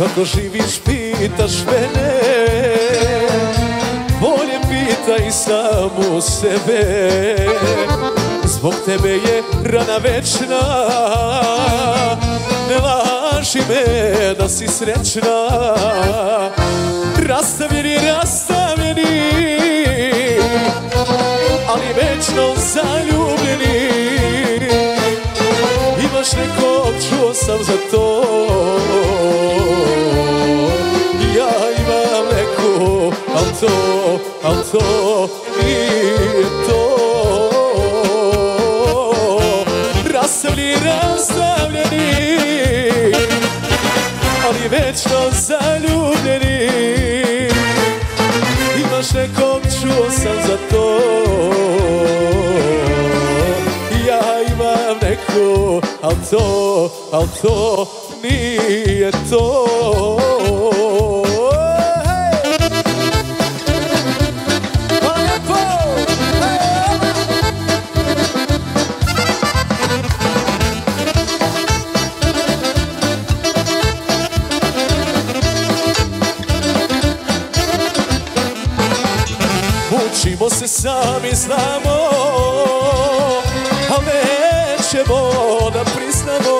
Kako živiš pitaš mene? Bolje pitaj samu sebe. Zbog tebe je rana večna si srećna Rastavljeni, rastavljeni Ali večno zaljubljeni. Imaš nekog, čuo sam za to? Ja imam neku, al to, al to nije to. Rastavljeni, rastavljeni večno zaljubljeni. Imaš nekog, čuo sam za to. Ja imam neku, al to, al to nije to Učimo se sami znamo. Ali nećemo da priznamo.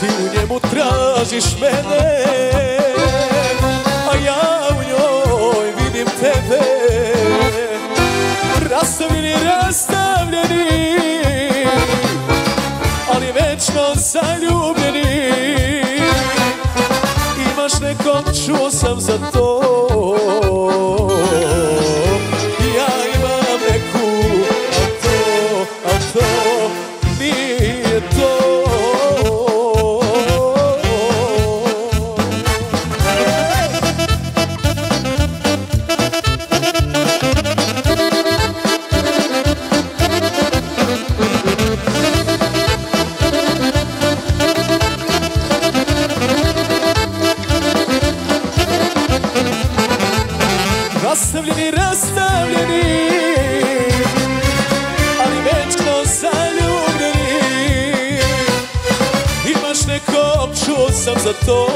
Ti u njemu tražiš mene A ja u njoj vidim tebe. Rastavljeni, rastavljeni Ali večno zaljubljeni. Imaš nekog, čuo sam za to ostavljeni, rastavljeni Ali večno zaljubljeni. Imaš neko, čuo sam za to.